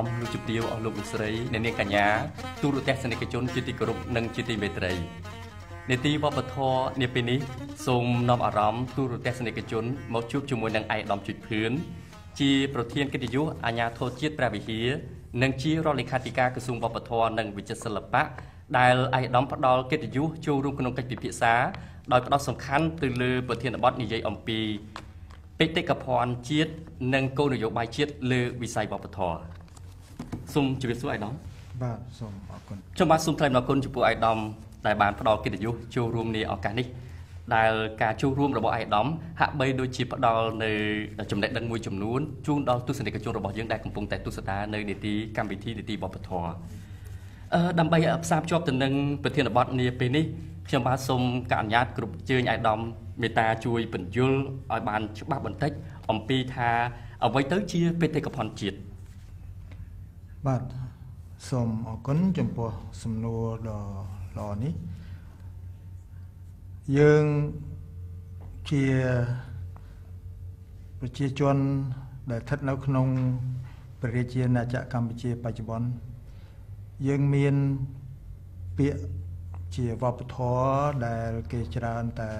ទ្រង់អាយដាមលោកជំទាវអស់លោកលោកស្រីអ្នកនាងកញ្ញាទូរទស្សនិកជនជាទីគោរពនិងជាទីមេត្រីនេតិវប្បធម៌នាពេលនេះសូមនាំអារម្មណ៍ទូរទស្សនិកជនមកជួបជាមួយនឹងអាយដាមជុចភឿនជាប្រធានកិត្តិយសអាជ្ញាធរជាតិព្រះវិហារនិងជារដ្ឋលេខាធិការក្រសួងវប្បធម៌និងវិចិត្រសិល្បៈដែលអាយដាមផ្ដល់កិត្តិយសចូលរួមក្នុងកិច្ចពិភាក្សាដោយផ្ដោតសំខាន់ទៅលើប្រធានបទនិយាយអំពីបេតិកភណ្ឌជាតិនិងគោលនយោបាយជាតិលើវិស័យវប្បធម៌ សូមជម្រាបសួរអាយដាមបាទសូមអរគុណខ្ញុំបាទសូមថ្លែងអរគុណចំពោះអាយដាមដែលបានផ្ដល់កិត្តិយសចូលរួមในឱកាសនេះដែលការចូលរួមរបស់អាយដាមហាក់បីដូចជាផ្ដល់នៅចំណេះដឹងមួយចំនួនជូនដល់ទស្សនិកជនរបស់យើងដែលកំពុងតែទស្សនានៅនីតិកម្មវិធីនីតិវប្បធម៌អឺដើម្បីផ្សារភ្ជាប់ទៅនឹងប្រធានបទនាពេលនេះខ្ញុំបាទសូមកអនុញ្ញាតគ្រប់ជើញអាយដាមមេត្តាជួយបញ្យលឲ្យបានច្បាស់បន្តិចអំពីថាអ្វីទៅជាបេតិកភណ្ឌជាតិ បាទសូមអរគុណចំពោះសំណួរដ៏ល្អនេះយើងជាប្រជាជនដែលស្ថិតនៅក្នុងព្រះរាជាណាចក្រកម្ពុជាបច្ចុប្បន្នយើងមានពាក្យជាវប្បធម៌ដែលគេច្រើនតែ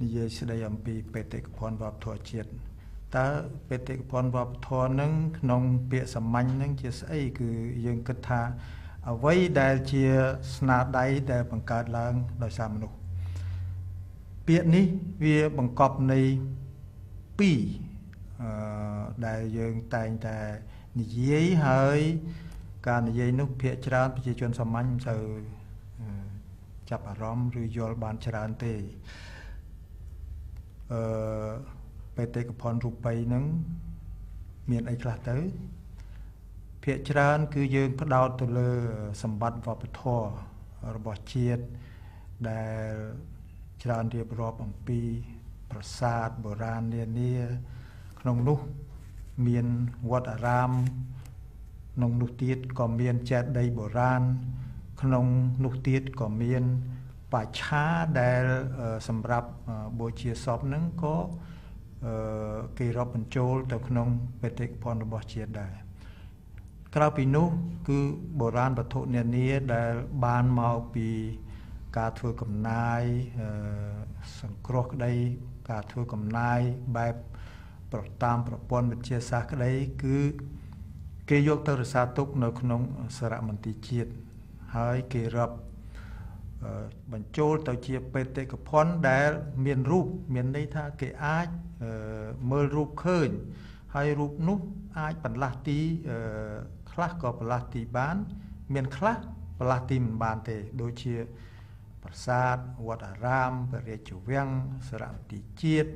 និយាយស្ដីអំពីបេតិកភណ្ឌវប្បធម៌ជាតិ តើបេតិកភណ្ឌវប្បធម៌នឹងក្នុងពាក្យសាមញ្ញនឹងជាស្អីគឺយើងគិតថាអ្វីដែលជាស្នាដៃដែលបង្កើតឡើងដោយសារមនុស្សពាក្យនេះវាបង្កប់នៃ2អឺដែលយើងតែងតែនិយាយហើយការនិយាយនោះភាកច្រើនប្រជាជនសាមញ្ញមិនសូវចាប់អារម្មណ៍ឬយល់បានច្រើនទេអឺ បេតិកភណ្ឌរូបីហ្នឹងមានអីខ្លះទៅភាកច្រើន គឺយើងផ្ដោតទៅលើ សម្បត្តិវប្បធម៌របស់ជាតិដែលច្រើនរៀបរាប់អំពី ប្រាសាទបុរាណនានា ក្នុងនោះមានវត្តអារាម ក្នុងនោះទៀតក៏មានចេតិយបុរាណក្នុងនោះទៀតក៏មានបច្ឆាដែលសម្រាប់បូជាសពហ្នឹងក៏ គេរាប់បញ្ចូលទៅក្នុងបេតិកភណ្ឌរបស់ជាតិដែរក្រៅពីនោះគឺបុរាណវត្ថុនានាដែលបានមកពីការធ្វើកំណាយសង្គ្រោះក្តីការធ្វើកំណាយបែបប្រតាមប្រព័ន្ធវិទ្យាសាស្ត្រក្តីគឺគេយកទៅរក្សាទុកនៅក្នុងសារមន្ទីរជាតិហើយគេរាប់ បញ្ចូលទៅជាបេតិកភណ្ឌដែលមានរូបមានន័យថាគេអាចមើលរូបឃើញហើយរូបនោះអាចបន្លាស់ទីខ្លះក៏បន្លាស់ទីបាន មានខ្លះបន្លាស់ទីមិនបានទេដូចជាប្រាសាទវត្តអារាមព្រះរាជវាំងសារមន្ទីរជាតិ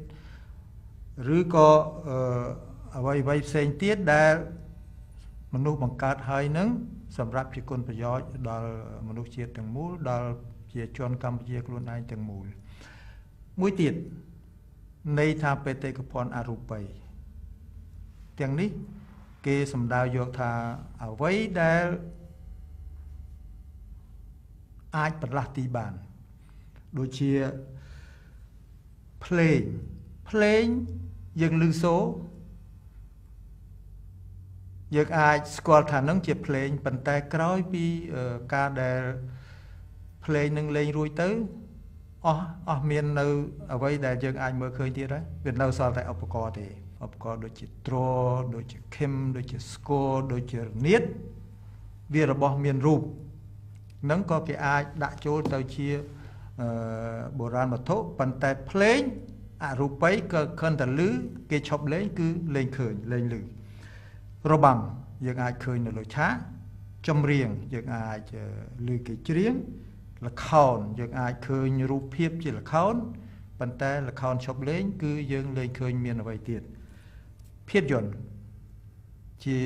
ឬក៏អ្វីអ្វីផ្សេងទៀតដែលមនុស្សបង្កើតហើយនឹងសម្រាប់ជាគុណប្រយោជន៍ដល់មនុស្សជាតិទាំងមូលដល់ ជាជនកម្ពុជាខ្លួនឯងទាំងមូលមួយទៀតន័យថាបេតិកភណ្ឌអរូបីទាំងនេះ គេសំដៅយកថាអ្វីដែលអាចប្រឡាស់ទីបាន ដូចជាភ្លេងភ្លេងយើងឮសូរយើងអាចស្គាល់ថានឹងជាភ្លេងប៉ុន្តែក្រោយពីការដែល ភ្លេងនឹងលេងរួចទៅអស់អស់មាននៅអ្វីដែលយើងអាចមើលឃើញទៀតហើយវានៅសល់តែឧបករណ៍ទេឧបករណ៍ដូចជាទ្រដូចជាខឹមដូចជាស្គរដូចជារនាតវារបស់មានរូបនឹងក៏គេអាចដាក់ចូលទៅជាអឺបុរាណវត្ថុប៉ុន្តែភ្លេងអរូបីក៏ខិនតលឺគេឈប់លេងគឺលេងឃើញលេងលឺរបាំយើងអាចឃើញនៅលើឆាកចម្រៀងយើងអាចឮគេច្រៀង ល្ខោនយើងអាចឃើញរូបភាពជាល្ខោនប៉ុន្តែល្ខោនឈប់លេង គឺយើងលេងឃើញមានអ្វីទៀតភាពយន្តជា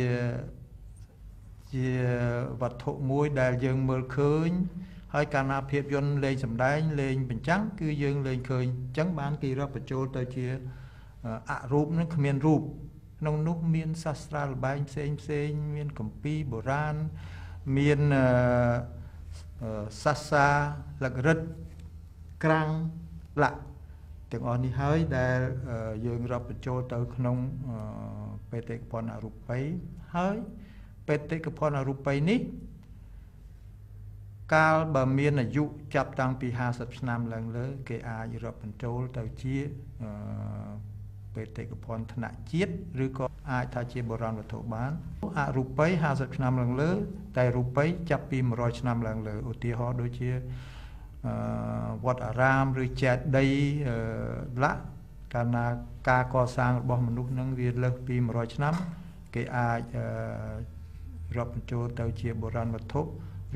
ជាវត្ថុមួយដែលយើងមើលឃើញ ហើយកាលណាភាពយន្តលេងសម្ដែងលេងបញ្ចាំងគឺយើងលេងឃើញអញ្ចឹងបានគេរាប់បញ្ចូលទៅជាអរូបនឹងគ្មានរូបក្នុងនោះមានសាស្ត្រាល្បែងផ្សេងផ្សេងមានកម្ពីបុរាណមាន សាសាលក្រិតក្រាំងលាក់ទាំងអស់នេះហើយដែលយើងរាប់បញ្ចូលទៅក្នុងបេតិកភណ្ឌអរូបីហើយបេតិកភណ្ឌអរូបីនេះកាលបើមានអាយុចាប់តាំងពី50ឆ្នាំឡើងលើ គេអាចរាប់បញ្ចូលទៅជាបេតិកភណ្ឌថ្នាក់ជាតិឬក៏ អាចថាជាបុរាណវត្ថុបានអរូបី50ឆ្នាំឡើងលើ តែរូបីចាប់ពី100ឆ្នាំឡើងលើឧទាហរណ៍ដូចជាវត្តអារាមឬចេតិយឡាក់កាលណាការកសាងរបស់មនុស្សនឹងវាលើសពី100ឆ្នាំ គេអាចរាប់បញ្ចូលទៅជាបុរាណវត្ថុ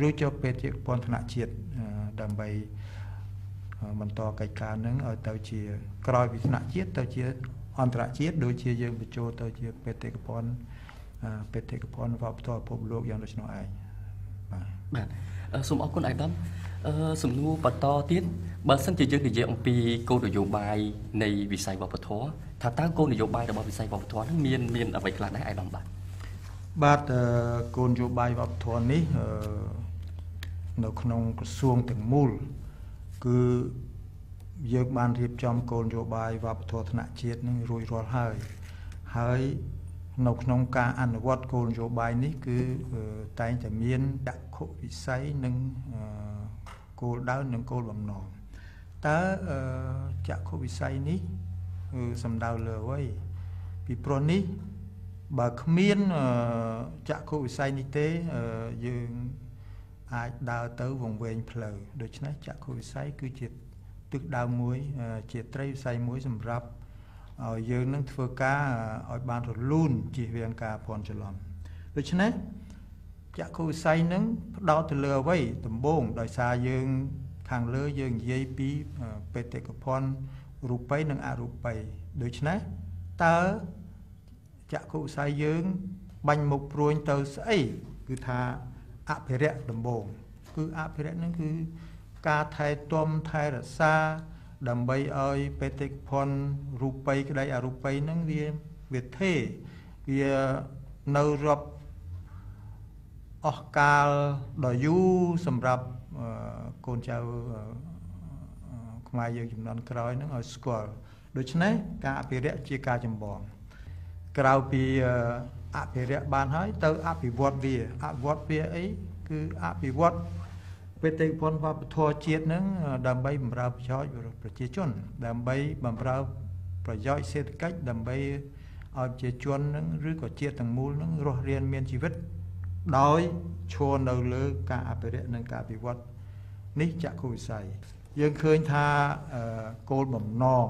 ឬចុះពេទ្យពន្ធនជាតិដើម្បីបន្តកិច្ចការនឹងឲ្យទៅជាក្រោយពីថ្នាក់ជាតិទៅជា អន្តរជាតិដូចជាយើងបញ្ចូលទៅជាបេតិកភណ្ឌបេតិកភណ្ឌវប្បធម៌ពិភពលោកយ៉ាងដូចនោះឯងបាទបាទសូមអរគុណអាយដាមអឺសំណួរបន្តទៀតបើសិនជាយើងនិយាយអំពីគោលនយោបាយនៃវិស័យវប្បធម៌ថាតើគោលនយោបាយរបស់វិស័យវប្បធម៌ហ្នឹងមានមានអ្វីខ្លះដែរអាយដាមបាទបាទគោលនយោបាយវប្បធម៌នេះនៅក្នុងក្រសួងទាំងមូលគឺ យើងបានរៀបចំគោលនយោបាយវប្បធម៌ថ្នាក់ជាតិនឹងរួចរាល់ហើយហើយនៅក្នុងការអនុវត្តគោលនយោបាយនេះគឺតែងតែមានចក្ខុវិស័យនិងគោលដៅនិងគោលបំណងតើចក្ខុវិស័យនេះសំដៅលើអ្វីពីព្រោះនេះបើគ្មានចក្ខុវិស័យនេះទេយើងអាចដើរទៅវង្វេងផ្លូវដូច្នេះចក្ខុវិស័យគឺជា ទិសដៅមួយ ជាត្រីវិស័យមួយសម្រាប់ឲ្យយើងនឹងធ្វើការឲ្យបានរលូនជៀសវាងការភ័ន្តច្រឡំដូច្នេះចក្ខុវិស័យនឹងផ្ដោតទៅលើអ្វីដំបូងដោយសារយើងខាងលើយើងនិយាយពីបេតិកភណ្ឌរូបិយនិងអរូបិយដូច្នេះតើចក្ខុវិស័យយើងបាញ់មុខព្រួញទៅស្អីគឺថាអភិរក្សដំបូងគឺអភិរក្សនឹងគឺ ការថែទាំថែរក្សា ដើម្បីឲ្យបេតិកភណ្ឌរូបិយក្តីអរូបិយនឹងវាវាទេវានៅរាប់អស់កាលដ៏យូរសម្រាប់កូនចៅខ្មែរយើងចំនួនក្រោយនឹងឲ្យស្គាល់ដូច្នេះការអភិរក្សជាការចម្បងក្រៅពីអភិរក្សបានហើយទៅអភិវឌ្ឍវាអភិវឌ្ឍវាអីគឺអភិវឌ្ឍ បេតិកភណ្ឌវប្បធម៌ជាតិនឹងដើម្បីបម្រើប្រយោជន៍ប្រជាជន ដើម្បីបម្រើប្រយោជន៍សេដ្ឋកិច្ចដើម្បីឲ្យប្រជាជននឹងឬក៏ជាតិទាំងមូលនឹងរស់រានមានជីវិត ដោយឈរនៅលើការអភិរក្សនិងការអភិវឌ្ឍនេះចក្ខុវិស័យយើងឃើញថាគោលបំណង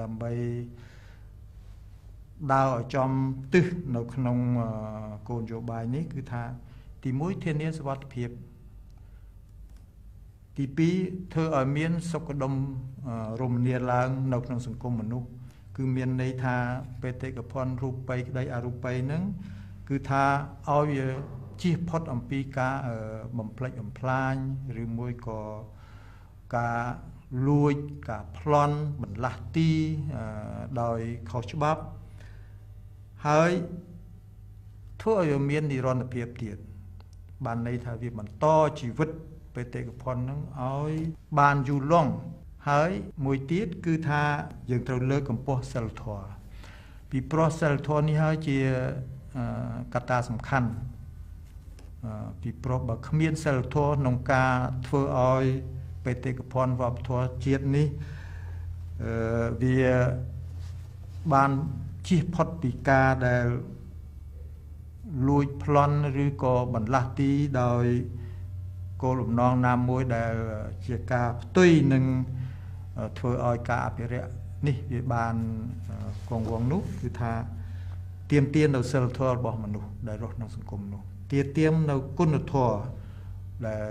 ដើម្បីដើរឲ្យចំទឹះនៅក្នុងគោលនយោបាយនេះគឺថាទី1ធានាសុវត្ថិភាព ទី2ធ្វើឲ្យមានសុខដុមរមនាឡើងនៅក្នុងសង្គមមនុស្សគឺមានន័យថាបេតិកភណ្ឌរូបិយក្តីអរូបិយហ្នឹងគឺថាឲ្យវាជៀសផុតអំពីការបំផ្លិចបំផ្លាញឬមួយក៏ការលួចការប្លន់បន្លាស់ទីដោយខុសច្បាប់ហើយធ្វើឲ្យមាននិរន្តរភាពទៀតបានន័យថាវាបន្តជីវិត បេតិកភណ្ឌនឹងឲ្យបានយូរលង់ហើយមួយទៀតគឺថាយើងត្រូវលើកកម្ពស់សិលធម៌ពីព្រោះសិលធម៌នេះហើយជាកត្តាសំខាន់ពីព្រោះបើគ្មានសិលធម៌ក្នុងការធ្វើឲ្យបេតិកភណ្ឌវប្បធម៌ជាតិនេះអឺវាបានជៀសផុតពីការដែលលួចប្លន់ឬក៏បន្លាស់ទីដោយ គោលបំណងណាមួយដែលជាការផ្ទុយនឹងធ្វើឲ្យការអភិរក្សនេះវាបានគង់វង្សនោះគឺថាទៀមទាននៅសិលធម៌របស់មនុស្សដែលរស់ក្នុងសង្គមនោះទៀមទាននៅគុណធម៌ដែល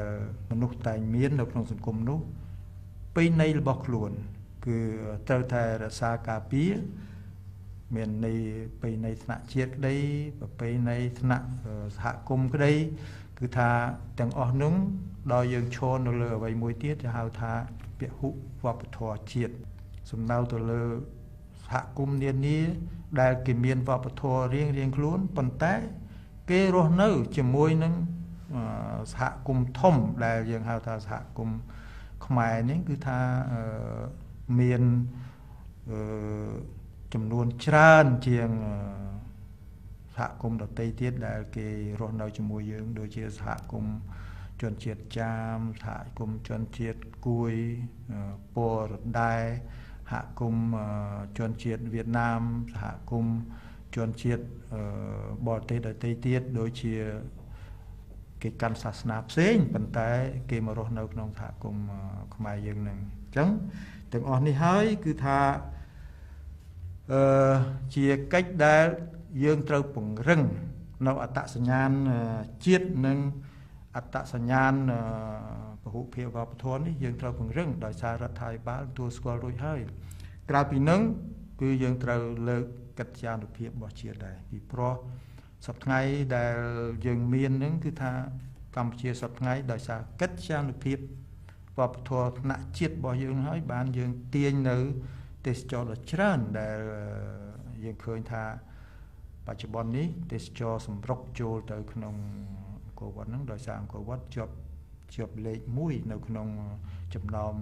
មនុស្សតែងមាននៅក្នុងសង្គមនោះពេញនៃរបស់ខ្លួន គឺត្រូវតែរក្សាការពារមានន័យប្រពៃណីថ្នាក់ជាតិក្តីប្រពៃណីថ្នាក់សហគមន៍ក្តី គឺថាទាំងអស់នោះដល់យើងឈរនៅលើអ្វីមួយទៀតគេហៅថាពហុវប្បធម៌ជាតិសំដៅទៅលើសហគមន៍នានាដែលគេមានវប្បធម៌រៀងរៀងខ្លួនប៉ុន្តែគេរស់នៅជាមួយនឹងសហគមន៍ធំដែលយើងហៅថាសហគមន៍ខ្មែរនេះគឺថាមានអឺចំនួនច្រើនជាង សហគមន៍ដទៃទៀតដែលគេរស់នៅជាមួយយើងដូចជាសហគមន៍ជនជាតិចាមសហគមន៍ជនជាតិគួយពររដែសហគមន៍ជនជាតិវៀតណាមសហគមន៍ជនជាតិបរទេសដទៃទៀតដូចជាគេកាន់សាសនាផ្សេងប៉ុន្តែគេមករស់នៅក្នុងសហគមន៍ខ្មែរយើងនឹងអញ្ចឹងទាំងអស់នេះហើយគឺថាអឺជាកិច្ចដែល យើងត្រូវពង្រឹងនៅអត្តសញ្ញាណជាតិនិងអត្តសញ្ញាណពហុភាវវប្បធម៌នេះយើងត្រូវពង្រឹងដោយសាររដ្ឋាភិបាលទទួលស្គាល់រួចហើយក្រៅពីនឹងគឺយើងត្រូវលើកកិត្យានុភាពរបស់ជាតិដែរពីព្រោះសប្តាហ៍ដែលយើងមាននឹងគឺថាកម្ពុជាសប្តាហ៍ដោយសារកិត្យានុភាពវប្បធម៌ថ្នាក់ជាតិរបស់យើងហើយបានយើងទាញនៅទេសចរដ៏ច្រើនដែលយើងឃើញថា បច្ចុប្បន្ននេះទេសចរសម្រុកចូលទៅក្នុងអង្គរវត្តហ្នឹងដោយសារអង្គរវត្តជាប់ជាប់លេខ1នៅក្នុងចំណោម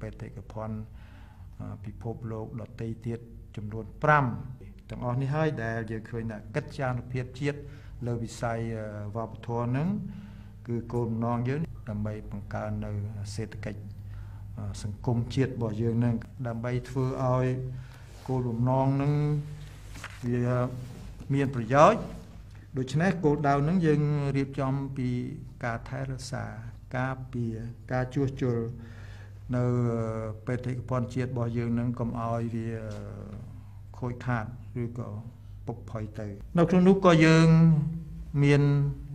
បេតិកភណ្ឌពិភពលោកដទៃទៀតចំនួន5ទាំងអស់នេះហើយដែលយើងឃើញថាកិច្ចចានុភាពជាតិលើវិស័យវប្បធម៌ហ្នឹងគឺគោលបំណងយើងដើម្បីបង្កើននៅសេដ្ឋកិច្ចសង្គមជាតិរបស់យើងនឹងដើម្បីធ្វើឲ្យគោលបំណងនឹងវា មានប្រយោជន៍ដូច្នេះគោលដៅនឹងយើងរៀបចំពីការថែរក្សាការពារការជួសជុលនៅបេតិកភណ្ឌជាតិរបស់យើងនឹងកុំឲ្យវាខូចខាតឬក៏ពុកផុយទៅនៅក្នុងនោះក៏យើងមាន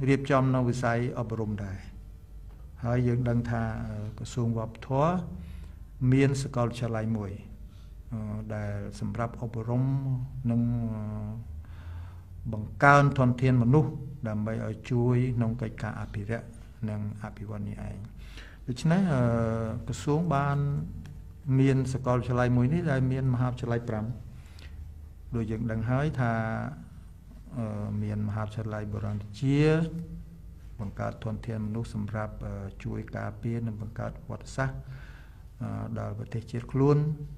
រៀបចំនៅវិស័យអប់រំដែរហើយយើងដឹងថាក្រសួងវប្បធម៌មានសាកលវិទ្យាល័យមួយដែលសម្រាប់អប់រំនិង បង្កើនធនធានមនុស្សដើម្បីឲ្យជួយក្នុងកិច្ចការអភិរក្សនិងអភិវឌ្ឍនេះឯងដូច្នេះក្រសួងបានមានសាកលវិទ្យាល័យមួយនេះដែលមានមហាវិទ្យាល័យ5ដូចយើងដឹងហើយថាមានមហាវិទ្យាល័យបុរាណវិទ្យាបង្កើតធនធានមនុស្សសម្រាប់ជួយការពារនិងបង្កើតវត្តសាស្ត្រដល់ប្រទេសជាតិខ្លួន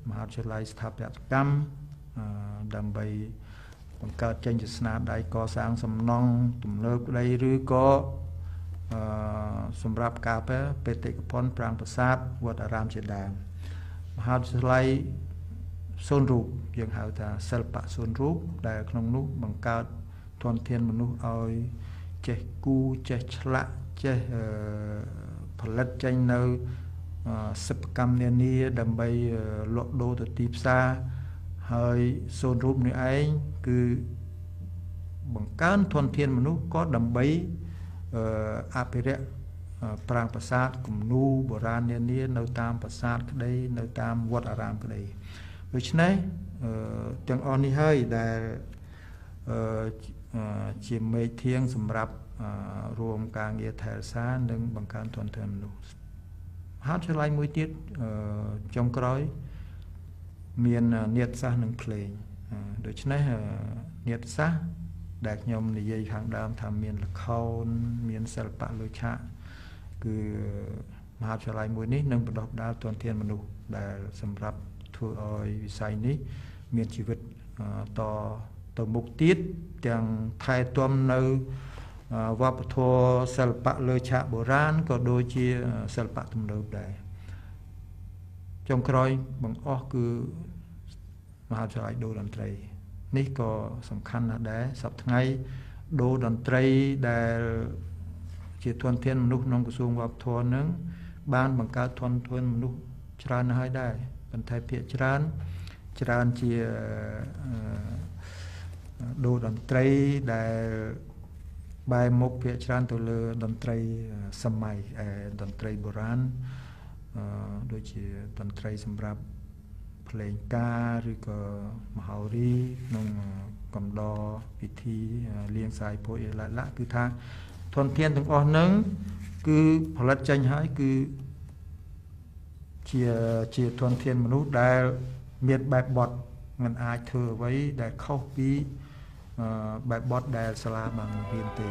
មហាវិទ្យាល័យស្ថាបត្យកម្មដើម្បី បង្កើតចេញជាស្នាដៃកសាងសំណង់ទំនើបក្តីឬក៏អឺសម្រាប់ការបេតិកភណ្ឌប្រាង្គប្រាសាទវត្តអារាមជាដើមមហាវិទ្យាល័យសូនរូបយើងហៅថាសិល្បៈសូនរូបដែលក្នុងនោះបង្កើតធនធានមនុស្សឲ្យចេះគូចេះឆ្លាក់ចេះផលិតចេញនៅសិប្បកម្មនានាដើម្បីលក់ដូរទៅទីផ្សារ ហើយសូនរូបនេះឯងគឺបង្កើនធនធានមនុស្សក៏ដើម្បីអភិរក្សប្រាង្គប្រាសាទគំនូបុរាណនានានៅតាមប្រាសាទក្តី នៅតាមវត្តអារាមក្តីដូច្នេះទាំងអស់នេះហើយដែលជាមេធៀងសម្រាប់រួមការងារថែរក្សានិងបង្កើនធនធានមនុស្សហាត់ឆ្លៃមួយទៀតចុងក្រោយ មាននេតសាសនិងភ្លេងដូច្នេះនេតសាសដែលខ្ញុំនិយាយខាងដើមថាមានលខោនមានសិល្បៈលើឆាកគឺមហាវិទ្យាល័យមួយនេះនឹងបណ្ដុះបណ្ដាលទុនធានមនុស្សដែលសម្រាប់ធ្វើឲ្យវិស័យនេះមានជីវិតតទៅមុខទៀតទាំងថែទាំនៅវប្បធម៌សិល្បៈលើឆាកបុរាណក៏ដូចជាសិល្បៈទំនើបដែរចុងក្រោយបង្អស់គឺ មហាវិទ្យាល័យដូតន្ត្រី នេះក៏សំខាន់ណាស់ដែរសប្តាហ៍ដូតន្ត្រីដែលជាធនធានមនុស្សក្នុងក្រសួងវប្បធម៌នឹងបានបង្កើតធនធានមនុស្សច្រើនណាស់ហើយដែរប៉ុន្តែភាគច្រើនច្រើនជាដូតន្ត្រីដែលបែរមុខភាគច្រើនទៅលើតន្ត្រីសម័យតន្ត្រីបុរាណដូចជាតន្ត្រីសម្រាប់ ភ្លេងការឬក៏មហោរីក្នុងកំដរពិធីលៀងសាយភោអេឡាឡាគឺថាធនធានទាំងអស់ហ្នឹងគឺផលិតចេញហើយគឺជាជាធនធានមនុស្សដែលមានបែបបត់មិនអាចធ្វើអ្វីដែលខុសពីបែបបត់ដែលសាលាបានរៀនទេ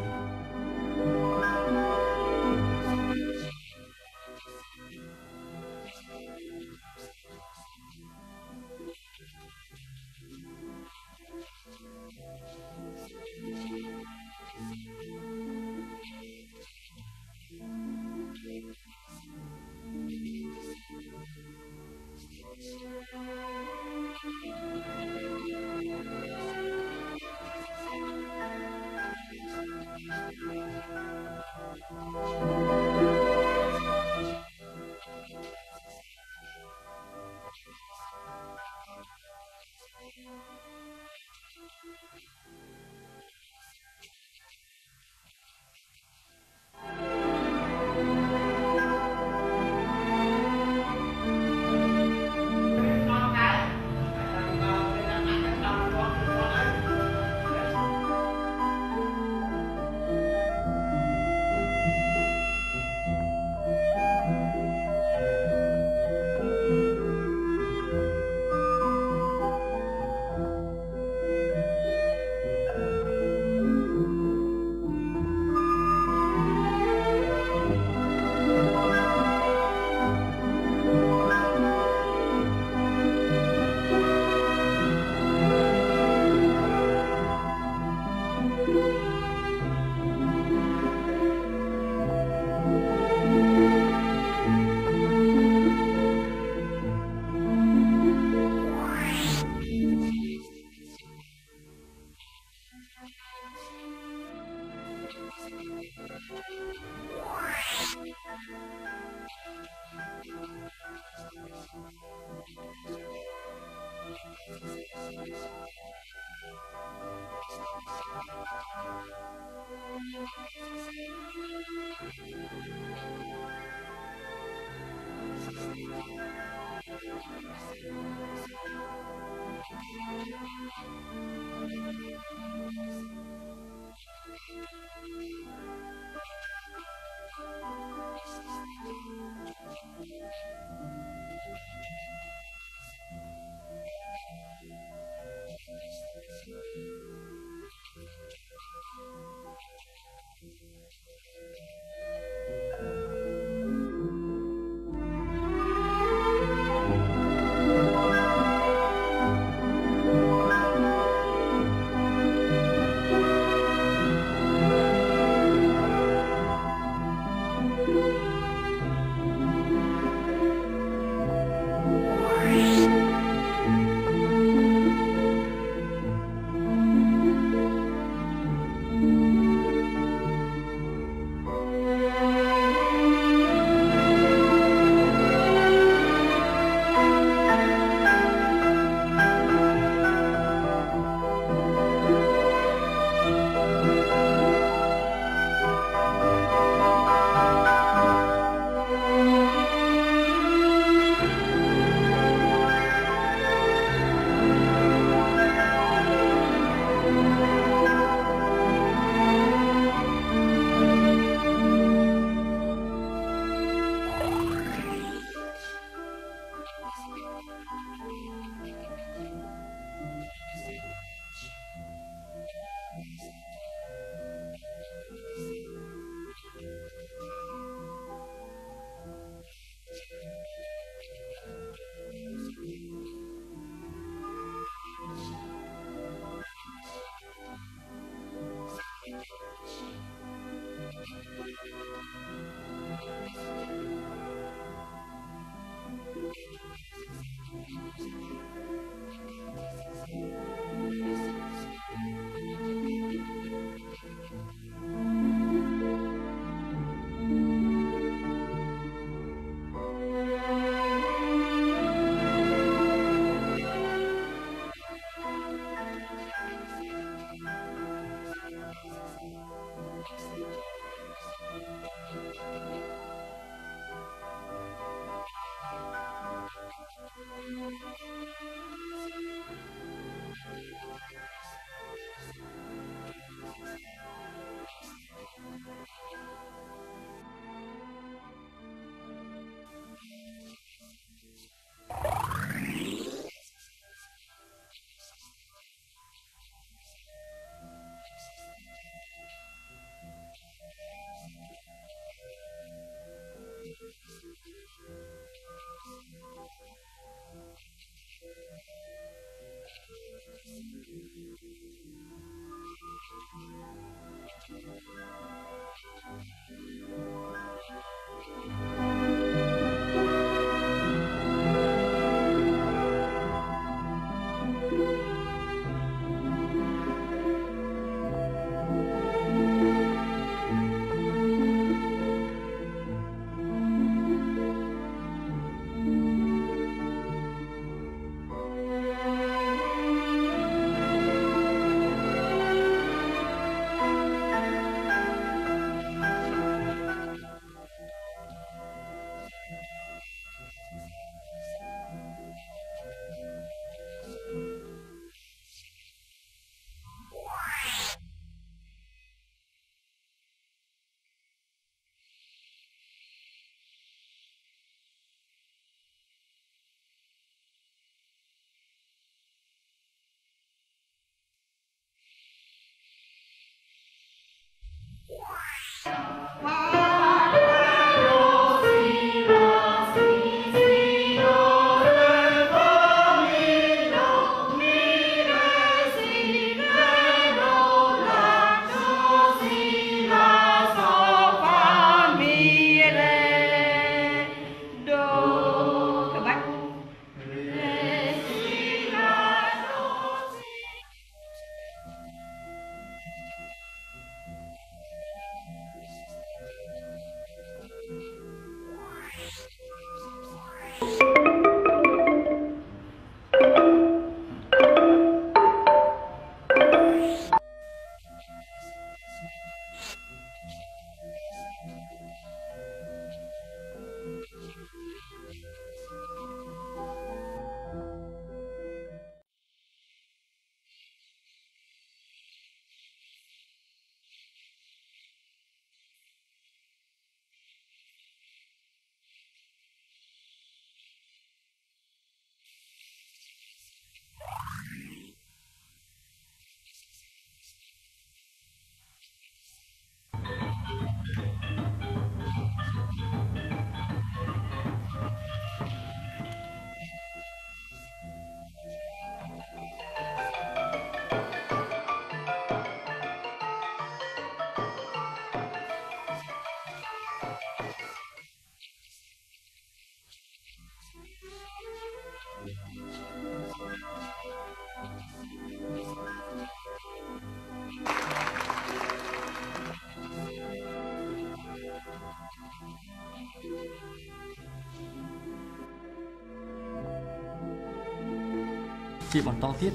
ជាបន្តទៀត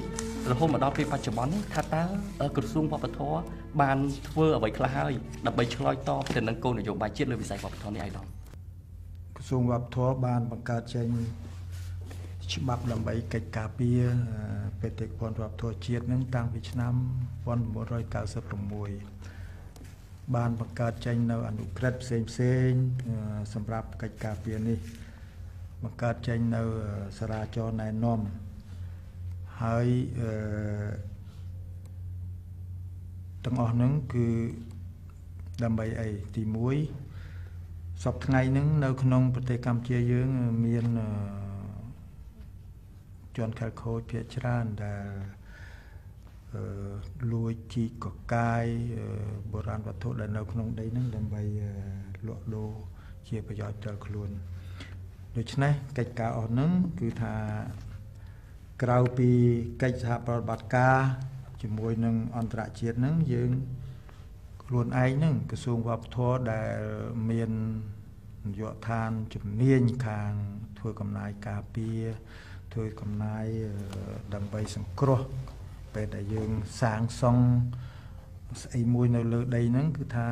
រហូតមកដល់ពេលបច្ចុប្បន្ននេះថាតើក្រសួងវប្បធម៌បានធ្វើអ្វីខ្លះហើយដើម្បីឆ្លើយតបទៅនឹងគោលនយោបាយជាតិលើវិស័យវប្បធម៌នេះឯកឧត្តមក្រសួងវប្បធម៌បានបង្កើតចេញច្បាប់ដើម្បីកិច្ចការពារបេតិកភណ្ឌវប្បធម៌ជាតិនឹងតាំងពីឆ្នាំ1996បានបង្កើតចេញនៅអនុក្រឹត្យផ្សេងផ្សេងសម្រាប់កិច្ចការពារនេះបង្កើតចេញនៅសារាចរណែនាំ ហើយអឺទាំងអស់ហ្នឹងគឺដើម្បីអីទី1សពថ្ងៃហ្នឹងនៅក្នុងប្រទេសកម្ពុជាយើងមានជនខិលខូចភាគច្រើនដែលអឺលួចជីកកកាយបុរាណវត្ថុដែលនៅក្នុងដីហ្នឹងដើម្បីលក់ដូរជាប្រយោជន៍ដល់ខ្លួនដូច្នេះកិច្ចការអស់ហ្នឹងគឺថា ក្រៅពីកិច្ចសហប្រតិបត្តិការជាមួយនឹងអន្តរជាតិហ្នឹងយើងខ្លួនឯងហ្នឹងក្រសួងវប្បធម៌ដែលមាននយោបាយឋានជំនាញខាងធ្វើកំណែការពារធ្វើកំណែដើម្បីសង្គ្រោះពេលដែលយើងសាងសង់ស្អីមួយនៅលើដីហ្នឹងគឺថា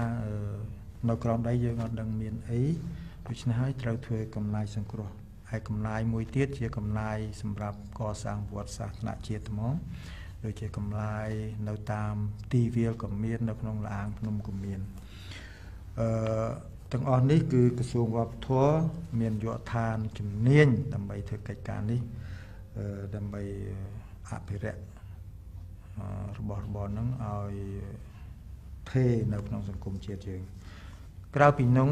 នៅក្រោមដីយើងអត់ដឹងមានអីដូច្នេះហើយត្រូវធ្វើកំណែសង្គ្រោះ ហើយកំណាយមួយទៀតជាកំណាយសម្រាប់កសាងវត្តសាសនាជាតិហ្មងដូចជាកំឡាយនៅតាមទីវាលក៏មាននៅក្នុងលាងភ្នំក៏មានអឺទាំងអស់នេះគឺក្រសួងវប្បធម៌មានយុទ្ធឋានជំនាញដើម្បីធ្វើកិច្ចការនេះដើម្បីអភិរក្សរបស់របរហ្នឹងឲ្យថេនៅក្នុងសង្គមជាតិយើងក្រៅពីនោះ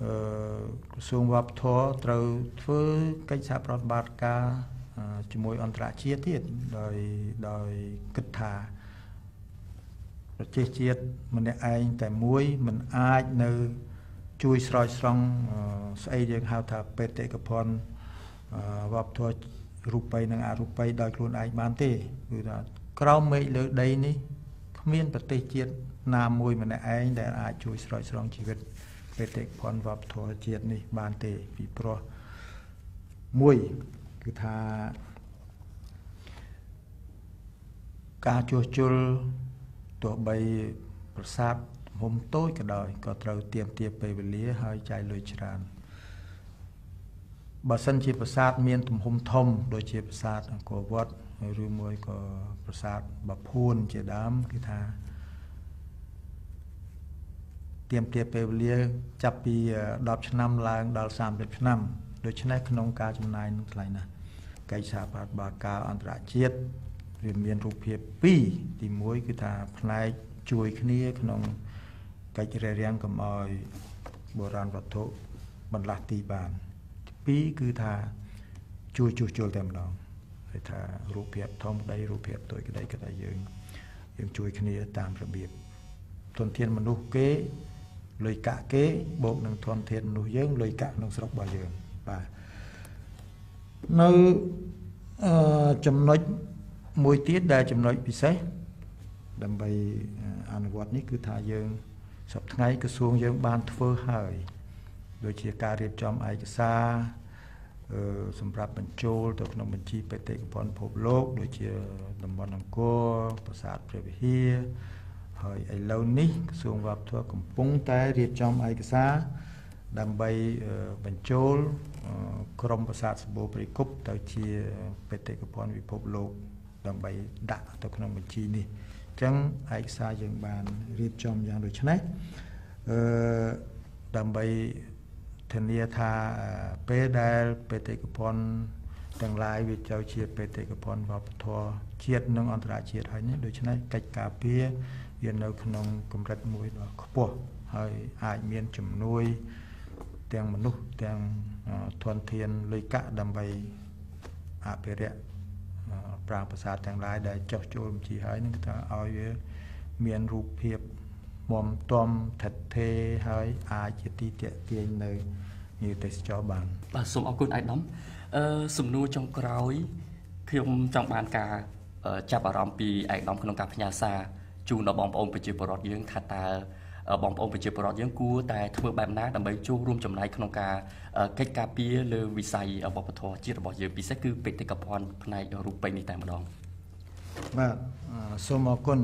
ក្រសួងវប្បធម៌ត្រូវធ្វើកិច្ចសហប្រតិបត្តិការជាមួយអន្តរជាតិទៀតដោយដោយគិតថាប្រជាជាតិម្នាក់ឯងតែមួយមិនអាចនៅជួយស្រោចស្រង់ស្អីយើងហៅថាបេតិកភណ្ឌវប្បធម៌រូបិយនិងអរូបិយដោយខ្លួនឯងបានទេគឺថាក្រោមមេឃលើដីនេះគ្មានប្រទេសជាតិណាមួយម្នាក់ឯងដែលអាចជួយស្រោចស្រង់ជីវិត បេតិកភណ្ឌវប្បធម៌ជាតិនេះបានទេពីព្រោះមួយគឺថាការជួសជុលទោះបីប្រាសាទហុំតូចក៏ដោយក៏ត្រូវទៀមទាពេលវេលាហើយចាយលុយច្រើនបើសិនជាប្រាសាទមានទំហំធំ ដូចជាប្រាសាទអង្គរវត្តឬមួយក៏ប្រាសាទបភួនជាដើមគឺថា ទៀមទាពេលវេលាចាប់ពី10ឆ្នាំឡើងដល់30ឆ្នាំដូច្នេះក្នុងការចំណាយនឹងថ្លៃណាស់កិច្ចសហប្រតិបត្តិការអន្តរជាតិវាមានរូបភាព2ទី1គឺថាផ្នែកជួយគ្នាក្នុងកិច្ចរារាំងកុំឲ្យបុរាណវត្ថុបន្លាស់ទីបានទី2គឺថាជួយជួសជុលតែម្ដងហើយថារូបភាពធំក្តីរូបភាពតូចក្តីក៏តែយើងយើងជួយគ្នាតាមរបៀបទុនធានមនុស្សគេ លុយកាក់គេបូកនឹងធនធានមនុស្សយើងលុយកាក់ក្នុងស្រុករបស់យើងបាទនៅអឺចំណុចមួយទៀតដែលចំណុចពិសេសដើម្បីអនុវត្តនេះគឺថាយើងសប្តាហ៍ក្រសួងយើងបានធ្វើហើយដូចជាការរៀបចំឯកសារសម្រាប់បញ្ចូលទៅក្នុងបញ្ជីបេតិកភណ្ឌពិភពលោក ដូចជាតំបន់អង្គរប្រាសាទព្រះវិហារ ហើយឥឡូវនេះក្រសួងវប្បធម៌កំពុងតែរៀបចំឯកសារដើម្បីបញ្ចូលក្រមប្រាសាទសម្បូរព្រៃគុកទៅជាបេតិកភណ្ឌពិភពលោក ដើម្បីដាក់ទៅក្នុងបញ្ជីនេះអញ្ចឹងឯកសារយើងបានរៀបចំយ៉ាងដូចនេះអឺដើម្បីធានាថាពេលដែលបេតិកភណ្ឌ ទាំងឡាយវាចូលជាបេតិកភណ្ឌវប្បធម៌ជាតិនិងអន្តរជាតិហើយនេះដូច្នេះកិច្ចការពារវានៅក្នុងកម្រិតមួយដ៏ខ្ពស់ហើយអាចមានជំនួយទាំងមនុស្សទាំងធនធានលុយកាក់ដើម្បីអភិរក្សប្រាង្គប្រាសាទទាំងឡាយដែលចោះចូលបញ្ជីហើយនឹងថាឲ្យវាមានរូបភាពមមតំថិតទេហើយអាចជាទីតាក់ទាញនៅនិទេសចរបានបាទសូមអរគុណអាយដាម អឺសំណួរចុងក្រោយខ្ញុំចង់បានការចាប់អារម្មណ៍ពីឯកឧត្តមក្នុងការផ្ញើសារជូនដល់បងប្អូនប្រជាពលរដ្ឋយើងថាតើបងប្អូនប្រជាពលរដ្ឋយើងគួរតែធ្វើបែបណាដើម្បីចូលរួមចំណែកក្នុងការកិច្ចការពារលើវិស័យវប្បធម៌ជាតិរបស់យើងពិសេសគឺបេតិកភណ្ឌផ្នែករូបពេញនេះតែម្ដងបាទសូមអរគុណ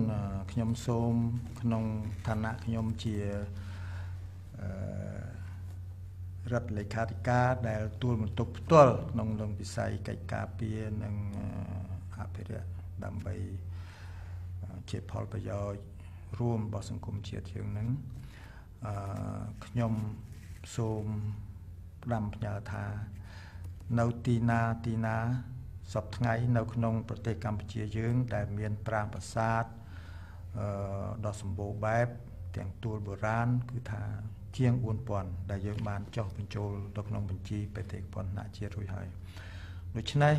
ខ្ញុំសូមក្នុងឋានៈខ្ញុំជា រដ្ឋលេខាធិការដែលទួលបន្ទុកផ្ទាល់ក្នុងក្នុងវិស័យកិច្ចការពារនិងអភិរក្សដើម្បីជាផលប្រយោជន៍រួមរបស់សង្គមជាតិយើងនឹងអឺខ្ញុំសូមផ្ដាំផ្ញើថា នៅទីណាទីណាសពថ្ងៃនៅក្នុង ប្រទេសកម្ពុជាយើង ដែលមានប្រាង្គប្រាសាទអឺដ៏សម្បូរបែបទាំងទួលបុរាណគឺថា ជាង4000ដែលយើងបានចុះបញ្ចូលទៅក្នុងបញ្ជីបេតិកភណ្ឌជាតិរួចហើយដូច្នេះ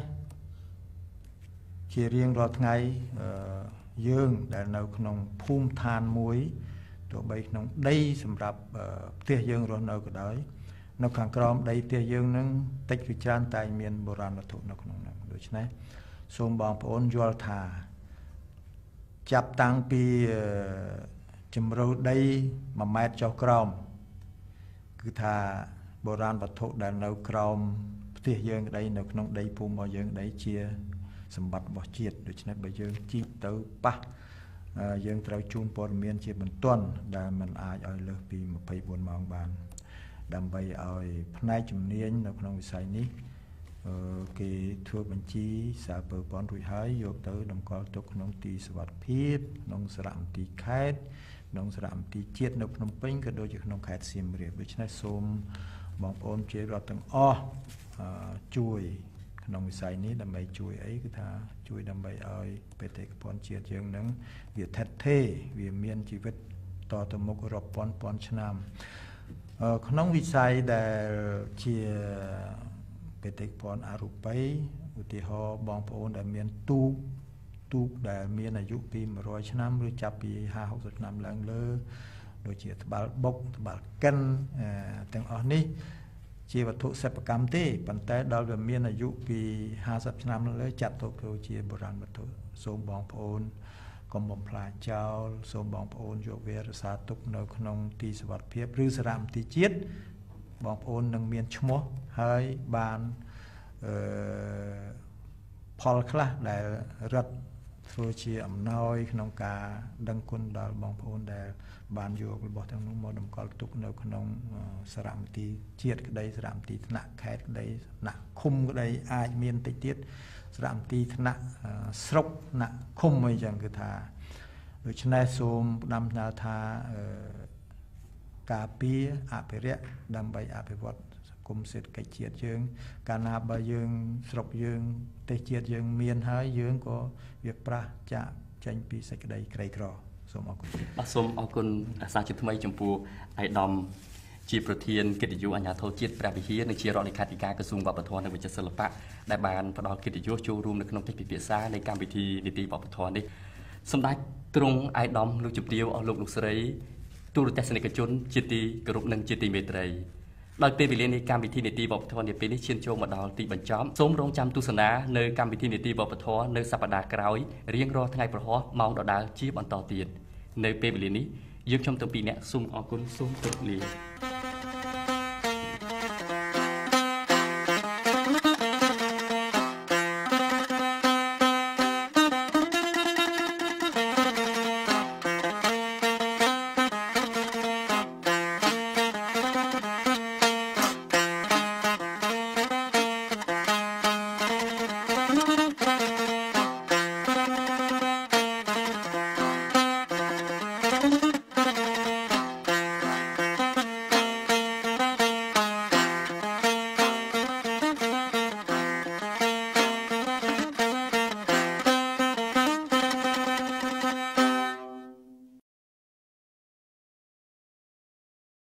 ជារៀងរាល់ថ្ងៃអឺយើងដែលនៅក្នុងភូមិឋានមួយទោះបីក្នុងដីសម្រាប់ផ្ទះយើងរស់នៅក៏ដោយនៅខាងក្រោមដីផ្ទះយើងនឹងតិចឬច្រើនតែមានបុរាណវត្ថុនៅក្នុងនោះដូច្នេះសូមបងប្អូនយល់ថាចាប់តាំងពីជំរៅដី1ម៉ែត្រចុះក្រោម គឺថាបុរាណវត្ថុដែលនៅក្រោមផ្ទះយើងក្តីនៅក្នុងដីភូមិរបស់យើងក្តីជាសម្បត្តិរបស់ជាតិដូច្នេះបើយើងជីកទៅប៉ះយើងត្រូវជូនព័ត៌មានជាបន្ទាន់ដែលมันអាចឲ្យលើសពី24ម៉ោងបាន ដើម្បីឲ្យផ្នែកជំនាញនៅក្នុងវិស័យនេះគេធ្វើបញ្ជីសារពើប៉ុនរួចហើយយកទៅតម្កល់ទុកក្នុងទីសវត្ថភាពក្នុងសារមន្ទីរខេត្ត ក្នុងសារមន្ទីរជាតិនៅភ្នំពេញក៏ដូចជាក្នុងខេត្តសៀមរាបដូច្នេះសូមបងប្អូនជារដ្ឋទាំងអស់ជួយក្នុងវិស័យនេះដើម្បីជួយអីគឺថាជួយដើម្បីឲ្យបេតិកភណ្ឌជាតិយើងនឹងវាថិតថេរវាមានជីវិតតទៅមុខរាប់ពាន់ពាន់ឆ្នាំក្នុងវិស័យដែលជាបេតិកភណ្ឌអរូបីឧទាហរណ៍បងប្អូនដែលមានទូក ទូកដែលមានអាយុពី100ឆ្នាំឬចាប់ពី50 60ឆ្នាំឡើងលើដូចជាត្បាល់បុកត្បាល់កិនទាំងអស់នេះ ជាវត្ថុសិប្បកម្មទេប៉ុន្តែដល់វាមានអាយុពី50ឆ្នាំលើចាត់ទុកទៅជាបុរាណវត្ថុសូមបងប្អូនកុំបំផ្លាញចោលសូមបងប្អូនយកវារក្សាទុកនៅក្នុងទីសុវត្ថិភាពឬសារមន្ទីរជាតិបងប្អូននឹងមានឈ្មោះហើយបានអឺផលខ្លះដែលរដ្ឋ ធ្វើជាអំណោយក្នុងការដឹងគុណដល់បងប្អូនដែល បានយករបស់ទាំងនោះមកតម្កល់ទុកនៅក្នុងសារមន្ទីរជាតិក្តីសារមន្ទីរថ្នាក់ខេត្តក្តីថ្នាក់ឃុំក្តីអាចមានតិចទៀតសារមន្ទីរថ្នាក់ស្រុកថ្នាក់ឃុំអីចឹងគឺថាដូច្នេះសូមផ្ដាំថាថាការពារអភិរក្សដើម្បីអភិវឌ្ឍសង្គមសេដ្ឋកិច្ចជាតិយើង កាលណាបើយើងស្រុកយើងប្រទេសជាតិយើងមានហើយយើងក៏វាប្រះចាកចេញពីសេចក្តីក្រីក្រសូមអរគុណបាទសូមអរគុណអាសាជាថ្មីចំពោះអាយដាមជាប្រធានកិត្តិយសអាជ្ញាធរជាតិព្រះវិហារនិងជារដ្ឋលេខាធិការក្រសួងវប្បធម៌និងវិចិត្រសិល្បៈដែលបានផ្ដល់កិត្តិយសចូលរួមនៅក្នុងកិច្ចពិភាក្សានៃកម្មវិធីនីតិវប្បធម៌នេះសម្ដេចទ្រង់អាយដាមលោកជំទាវអស់លោកលោកស្រីទូរទស្សនិកជនជាទីគោរពនិងជាទីមេត្រី ដោយពេលវេលានៃកម្មវិធីនីតិវប្បធម៌នាពេលនេះឈានចូលមកដល់ទីបញ្ចប់សូមរងចាំទស្សនានៅកម្មវិធីនីតិវប្បធម៌នៅសប្តាហ៍ក្រោយរៀងរាល់ថ្ងៃប្រហោះម៉ោងដដែលជាបន្តទៀតនៅពេលវេលានេះយើងខ្ញុំទាំងពីរនាក់សូមអរគុណសូមជម្រាបលា